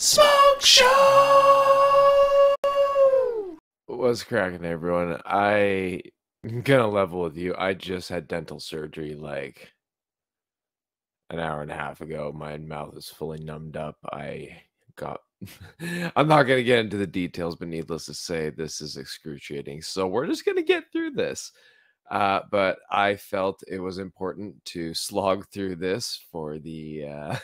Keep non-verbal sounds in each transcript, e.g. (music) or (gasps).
Smoke Show! What's cracking, everyone? I am (laughs) gonna level with you. I just had dental surgery like an hour and a half ago. My mouth is fully numbed up. I got. (laughs) I'm not gonna get into the details, but needless to say, this is excruciating. So we're just gonna get through this. Uh, but I felt it was important to slog through this for the uh,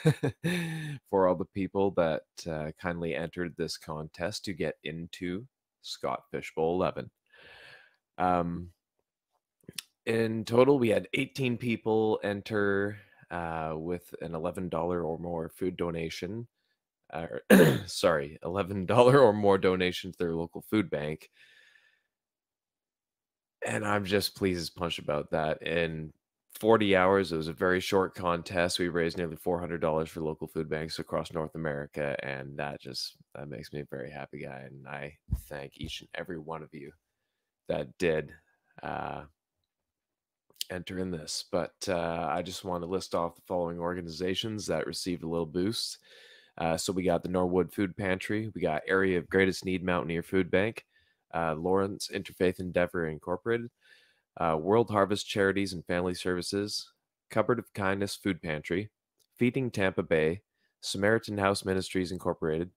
(laughs) for all the people that uh, kindly entered this contest to get into Scott Fish Bowl 11. Um, in total, we had 18 people enter uh, with an $11 or more food donation. (clears throat) Sorry, $11 or more donation to their local food bank and I'm just pleased as punch about that. In 40 hours, it was a very short contest. We raised nearly $400 for local food banks across North America, and that just that makes me a very happy guy. And I thank each and every one of you that did uh, enter in this. But uh, I just want to list off the following organizations that received a little boost. Uh, so we got the Norwood Food Pantry, we got Area of Greatest Need Mountaineer Food Bank, uh, Lawrence Interfaith Endeavor Incorporated, uh, World Harvest Charities and Family Services, Cupboard of Kindness Food Pantry, Feeding Tampa Bay, Samaritan House Ministries Incorporated,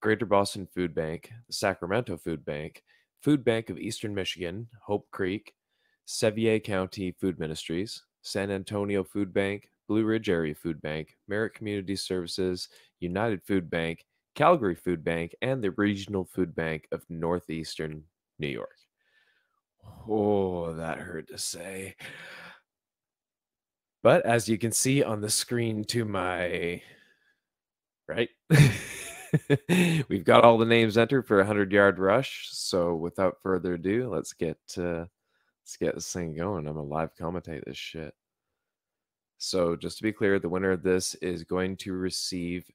Greater Boston Food Bank, the Sacramento Food Bank, Food Bank of Eastern Michigan, Hope Creek, Sevier County Food Ministries, San Antonio Food Bank, Blue Ridge Area Food Bank, Merritt Community Services, United Food Bank, Calgary Food Bank, and the Regional Food Bank of Northeastern New York. Oh, that hurt to say. But as you can see on the screen to my right, (laughs) we've got all the names entered for a hundred yard rush. So without further ado, let's get uh, let's get this thing going. I'm a live commentate this shit. So just to be clear, the winner of this is going to receive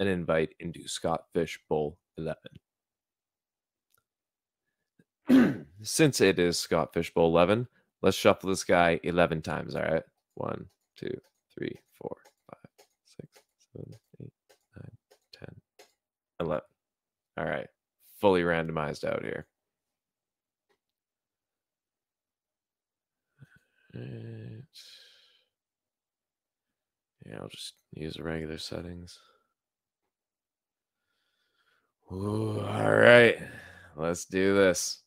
an invite into Scott Fish Bowl 11. (clears throat) Since it is Scott Fish Bowl 11, let's shuffle this guy 11 times. All right. One, two, three, four, five, six, seven, eight, nine, 10, 11. All right. Fully randomized out here. Yeah, I'll just use the regular settings. Ooh, all right. Let's do this.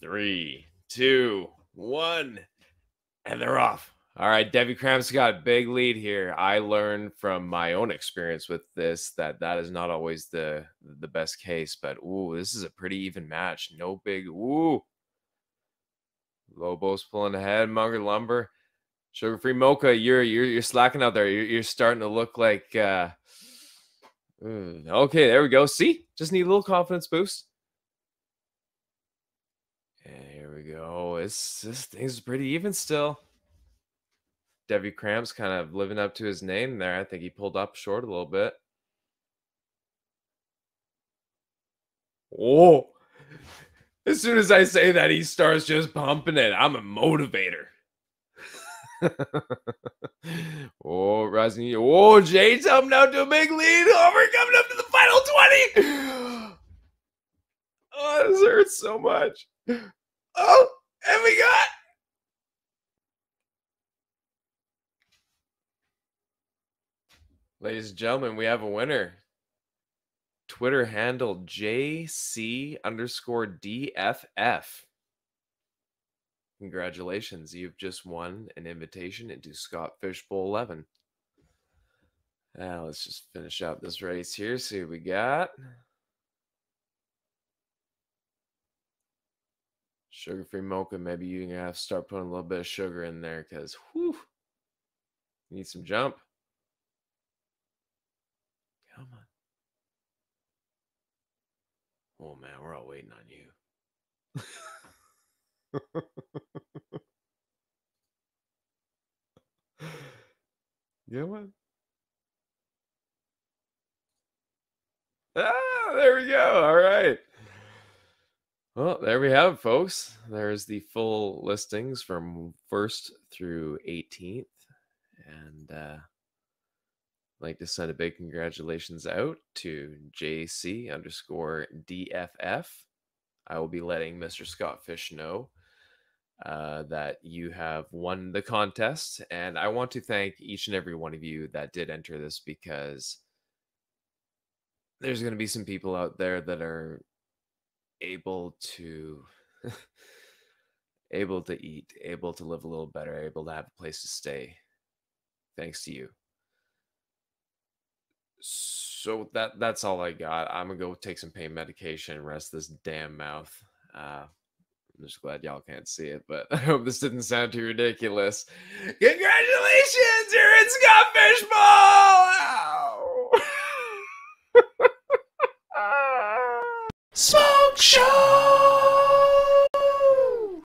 Three, two, one, and they're off. All right, Debbie Cramps got a big lead here. I learned from my own experience with this that that is not always the the best case, but ooh, this is a pretty even match. No big ooh. Lobos pulling ahead. Munger Lumber, Sugar Free Mocha. You're you're you're slacking out there. You're, you're starting to look like. uh Mm, okay, there we go. See, just need a little confidence boost. And here we go. It's this thing's pretty even still. Debbie Cramps kind of living up to his name there. I think he pulled up short a little bit. Oh, as soon as I say that, he starts just pumping it. I'm a motivator. (laughs) oh, rising. Oh, Jade's helping out to a big lead. Oh, we're coming up to the final 20. (gasps) Oh, this hurts so much. Oh, and we got. Ladies and gentlemen, we have a winner. Twitter handle JC underscore DFF. Congratulations, you've just won an invitation into Scott Fish Bowl 11. Now let's just finish out this race here. See what we got. Sugar free mocha. Maybe you're gonna have to start putting a little bit of sugar in there because whew, need some jump. Come on. Oh man, we're all waiting on you. (laughs) (laughs) yeah, what? Ah, there we go. All right. Well, there we have it, folks. There's the full listings from 1st through 18th. And uh, like to send a big congratulations out to JC underscore DFF. I will be letting Mr. Scott Fish know uh, that you have won the contest. And I want to thank each and every one of you that did enter this because there's going to be some people out there that are able to (laughs) able to eat able to live a little better able to have a place to stay. Thanks to you. So that that's all i got. I'm gonna go take some pain medication rest this damn mouth. Uh i'm just glad y'all can't see it but (laughs) i hope this didn't sound too ridiculous. Congratulations